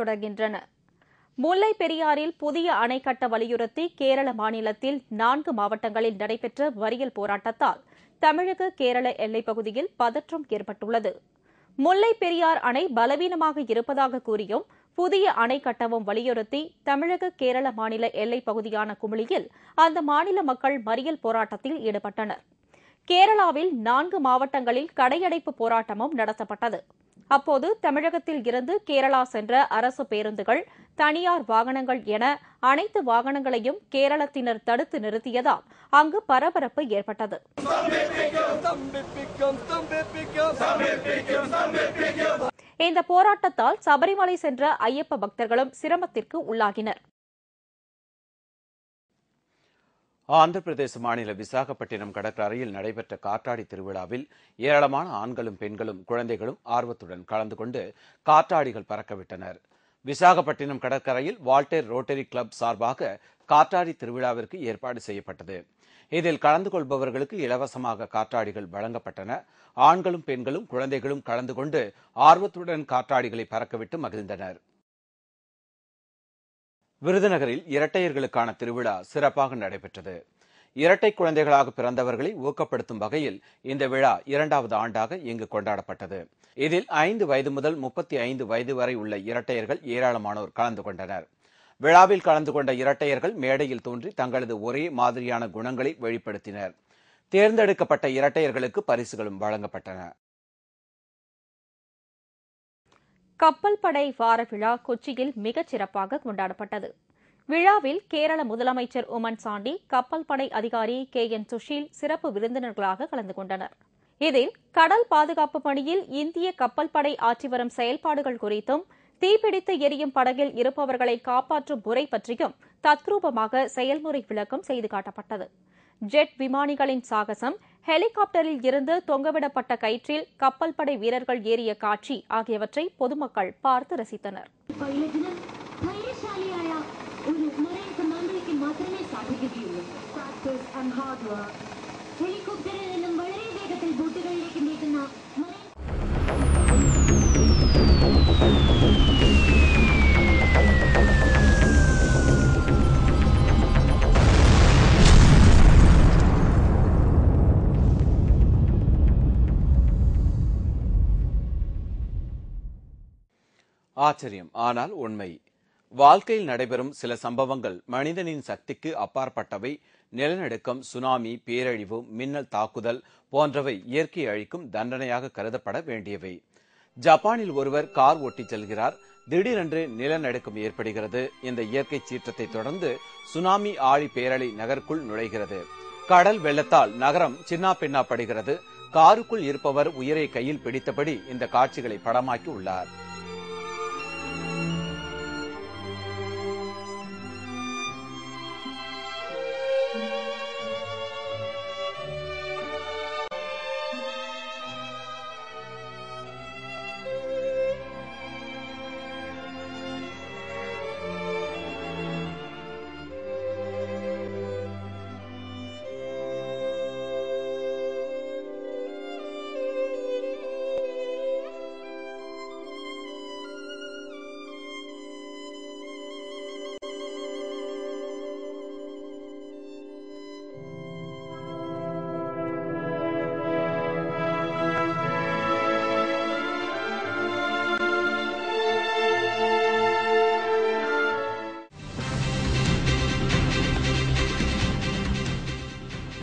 தொடர்கின்றன. முல்லை பெரியாறில் புதிய அணை கட்ட வலியுறுத்தி கேரள மாநிலத்தில் நான்கு மாவட்டங்களில் நடைபெற்ற வரியல் போராட்டத்தால் தமிழக கேரள எல்லைப் பகுதியில் பதற்றம் ஏற்பட்டுள்ளது. முல்லை பெரியார் அணை பலவீனமாக இருப்பதாக கூறியும் புதிய அணை கட்டவும் வலியுறுத்தி தமிழக கேரள மாநில எல்லைப் பகுதியான குமிளியில் அந்த மாநில மக்கள் மறியல் போராட்டத்தில் ஈடுபட்டனர். கேரளாவில் நான்கு மாவட்டங்களில் கடையடைப்பு போராட்டமும் நடத்தப்பட்டது. அப்போது தமிழகத்தில் இருந்து கேரளா சென்ற அரசு பேருந்துகள் தனியார் வாகனங்கள் என அனைத்து வாகனங்களையும் கேரளத்தினர் தடுத்து நிறுத்தியதால் அங்கு பரபரப்பு ஏற்பட்டது. இந்த போராட்டத்தால் சபரிமலை சென்ற ஐயப்ப பக்தர்களும் சிரமத்திற்கு உள்ளாகினர். ஆந்திர பிரதேச மாநில விசாகப்பட்டினம் கடற்கரையில் நடைபெற்ற காற்றாடி திருவிழாவில் ஏராளமான ஆண்களும் பெண்களும் குழந்தைகளும் ஆர்வத்துடன் கலந்து கொண்டு காற்றாடிகள் பறக்கவிட்டனர். விசாகப்பட்டினம் கடற்கரையில் வால்டேர் ரோட்டரி கிளப் சார்பாக காற்றாடி திருவிழாவிற்கு ஏற்பாடு செய்யப்பட்டது. இதில் கலந்து கொள்பவர்களுக்கு இலவசமாக காற்றாடிகள் வழங்கப்பட்டன. ஆண்களும் பெண்களும் குழந்தைகளும் கலந்து கொண்டு ஆர்வத்துடன் காற்றாடிகளை பறக்கவிட்டு மகிழ்ந்தனர். விருதுநகரில் இரட்டையர்களுக்கான திருவிழா சிறப்பாக நடைபெற்றது. இரட்டை குழந்தைகளாக பிறந்தவர்களை ஊக்கப்படுத்தும் வகையில் இந்த விழா இரண்டாவது ஆண்டாக இங்கு கொண்டாடப்பட்டது. இதில் ஐந்து வயது முதல் முப்பத்தி ஐந்து வயது வரை உள்ள இரட்டையர்கள் ஏராளமானோர் கலந்து கொண்டனர். விழாவில் கலந்து கொண்ட இரட்டையர்கள் மேடையில் தோன்றி தங்களது ஒரே மாதிரியான குணங்களை வெளிப்படுத்தினர். தேர்ந்தெடுக்கப்பட்ட இரட்டையர்களுக்கு பரிசுகளும் வழங்கப்பட்டன. கப்பல் படை வார விழா கொச்சியில் மிகச் சிறப்பாக கொண்டாடப்பட்டது. விழாவில் கேரள முதலமைச்சர் உமன் சாண்டி கப்பல் படை அதிகாரி கே என் சுஷீல் சிறப்பு விருந்தினர்களாக கலந்து கொண்டனர். இதில் கடல் பாதுகாப்பு பணியில் இந்திய கப்பல் படை ஆற்றி வரும் செயல்பாடுகள் குறித்தும் தீப்பிடித்து எரியும் படகில் இருப்பவர்களை காப்பாற்றும் முறை பற்றியும் தத்ரூபமாக செயல்முறை விளக்கம் செய்து காட்டப்பட்டது. ஜெட் விமானிகளின் சாகசம் ஹெலிகாப்டரில் இருந்து தொங்கவிடப்பட்ட கயிற்றில் கப்பல் படை வீரர்கள் ஏறிய காட்சி ஆகியவற்றை பொதுமக்கள் பார்த்து ரசித்தனர் പൈലറ്റിന് ധൈര്യശാലിയായ ഒരു മറൈൻ കമാൻഡോയ്ക്ക് മാത്രമേ സാധിക്കുകയുള്ളൂ പ്രാക്ടീസ് ആൻഡ് ഹാർഡ് വർക്ക് ഹെലികോപ്റ്ററിൽ നിന്നും വളരെ വേഗത്തിൽ ബോട്ടുകളിലേക്ക് നീക്കുന്ന ஆச்சரியம். ஆனால் உண்மை. வாழ்க்கையில் நடைபெறும் சில சம்பவங்கள் மனிதனின் சக்திக்கு அப்பாற்பட்டவை. நிலநடுக்கம் சுனாமி பேரழிவு மின்னல் தாக்குதல் போன்றவை இயற்கை அழிக்கும் தண்டனையாக கருதப்பட வேண்டியவை. ஜப்பானில் ஒருவர் கார் ஓட்டிச் செல்கிறார். திடீரென்று நிலநடுக்கம் ஏற்படுகிறது. இந்த இயற்கை சீற்றத்தை தொடர்ந்து சுனாமி ஆழி பேரலை நகருக்குள் நுழைகிறது. கடல் வெள்ளத்தால் நகரம் சின்னா பின்னா படுகிறது காருக்குள் இருப்பவர் உயிரை கையில் பிடித்தபடி இந்த காட்சிகளை படமாக்கி உள்ளார்.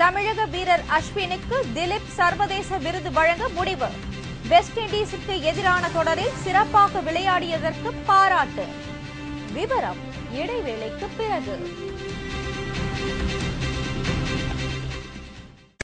தமிழக வீரர் அஸ்வினுக்கு திலீப் சர்வதேச விருது வழங்க முடிவு. வெஸ்ட் இண்டீஸுக்கு எதிரான தொடரில் சிறப்பாக விளையாடியதற்கு பாராட்டு. விவரம் இடைவேளைக்கு பிறகு.